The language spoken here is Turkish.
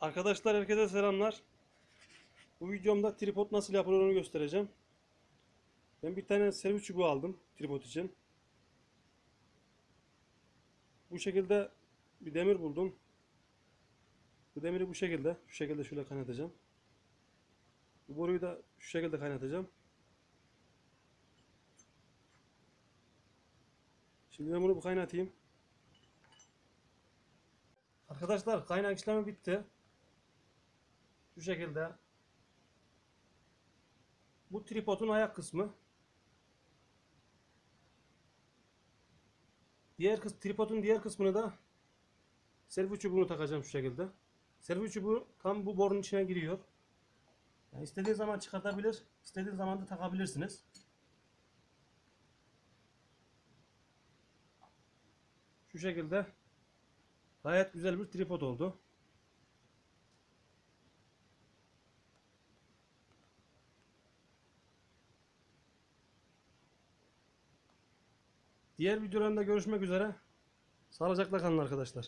Arkadaşlar herkese selamlar. Bu videomda tripod nasıl yapılır onu göstereceğim. Ben bir tane servis çubuğu aldım tripod için. Bu şekilde bir demir buldum. Bu demiri bu şekilde, şu şekilde şöyle kaynatacağım. Bu boruyu da şu şekilde kaynatacağım. Şimdi ben bunu bir kaynatayım. Arkadaşlar kaynak işlemi bitti. Şu şekilde. Bu tripodun ayak kısmı. Diğer kız tripodun diğer kısmını da servis çubuğunu takacağım şu şekilde. Servis çubuğu tam bu borunun içine giriyor. Yani istediğiniz zaman çıkartabilir, istediğiniz zaman da takabilirsiniz. Şu şekilde gayet güzel bir tripod oldu. Diğer videolarında görüşmek üzere. Sağlıcakla kalın arkadaşlar.